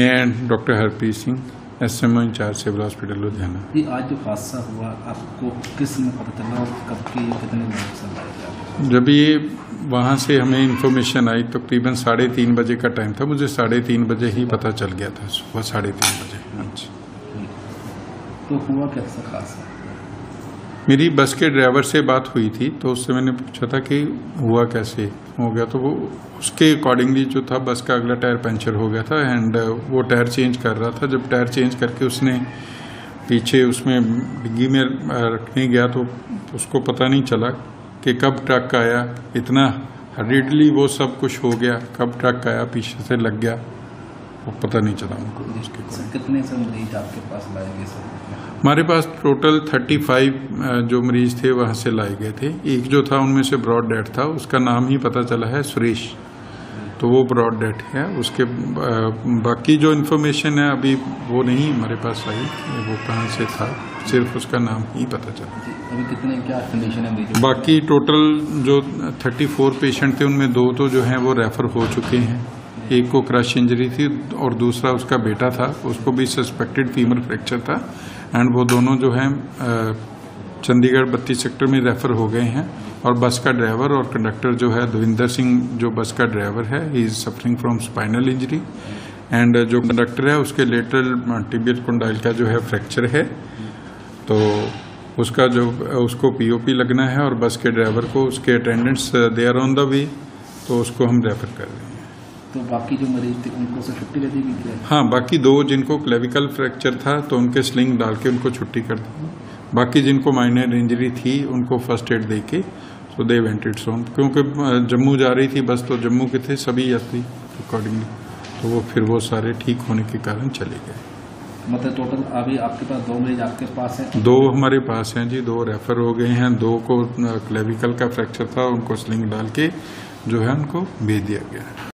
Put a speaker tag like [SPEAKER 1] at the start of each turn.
[SPEAKER 1] मैं doctor Harpreet Singh S M O in-charge civil hospital Ludhiana.
[SPEAKER 2] ये आज जो हादसा हुआ आपको किसमें पता चला और कब के कितने
[SPEAKER 1] जब ये वहाँ से हमें इन्फॉर्मेशन आई तकरीबन तो साढ़े तीन बजे का टाइम था मुझे साढ़े तीन बजे ही पता चल गया था सुबह साढ़े तीन बजे। अच्छा
[SPEAKER 2] तो हुआ कैसा हादसा
[SPEAKER 1] मेरी बस के ड्राइवर से बात हुई थी तो उससे मैंने पूछा था कि हुआ कैसे? हो गया तो वो उसके अकॉर्डिंगली जो था, बस का अगला टायर पंचर हो गया था एंड वो टायर चेंज कर रहा था। जब टायर चेंज करके उसने पीछे उसमें डिग्गी में रखने गया तो उसको पता नहीं चला कि कब ट्रक आया। इतना हरीडली वो सब कुछ हो गया, कब ट्रक आया, पीछे से लग गया। वो पता नहीं चला उनको उसके
[SPEAKER 2] सर, कितने से मरीज़ आपके पास लाए गए सर?
[SPEAKER 1] हमारे पास टोटल 35 जो मरीज़ थे वहाँ से लाए गए थे। एक जो था उनमें से ब्रॉड डेथ था उसका नाम ही पता चला है सुरेश। तो वो ब्रॉड डेथ है। उसके बाकी जो इन्फॉर्मेशन है अभी वो नहीं हमारे पास आई वो कहाँ से था सिर्फ़ उसका नाम ही पता चला।
[SPEAKER 2] अभी कितने क्या कंडीशन है
[SPEAKER 1] बाकी टोटल जो 34 पेशेंट थे उनमें दो तो जो हैं वो रेफर हो चुके हैं। एक को क्रश इंजरी थी और दूसरा उसका बेटा था, उसको भी सस्पेक्टेड फीमर फ्रैक्चर था एंड वो दोनों जो हैं चंडीगढ़ बत्तीस सेक्टर में रेफर हो गए हैं और बस का ड्राइवर और कंडक्टर जो है, दविंदर सिंह जो बस का ड्राइवर है he is suffering from spinal injury and जो कंडक्टर है, उसके लेटरल टिबियल कुंडाइल का जो है फ्रैक्चर है। तो उसका जो, उसको पीओपी लगना है और बस के ड्राइवर को उसके attendants they are on the way तो उसको हम रेफर कर रहे हैं।
[SPEAKER 2] तो बाकी जो मरीज़ थे उनको से छुट्टी दे दी गई
[SPEAKER 1] हाँ बाकी दो जिनको क्लेविकल फ्रैक्चर था तो उनके स्लिंग डाल के उनको छुट्टी कर दी बाकी जिनको माइनर इंजरी थी उनको फ़र्स्ट एड दे के सो दे वेंटेड सोन क्योंकि जम्मू जा रही थी बस तो जम्मू के थे सभी यात्री अकॉर्डिंगली तो वो फिर वो सारे ठीक होने के कारण चले गए।
[SPEAKER 2] मतलब टोटल अभी आपके पास दो मरीज़ आपके पास हैं?
[SPEAKER 1] दो हमारे पास हैं जी दो रेफर हो गए हैं। दो को क्लेविकल का फ्रैक्चर था उनको स्लिंग डाल के जो है उनको भेज दिया गया है।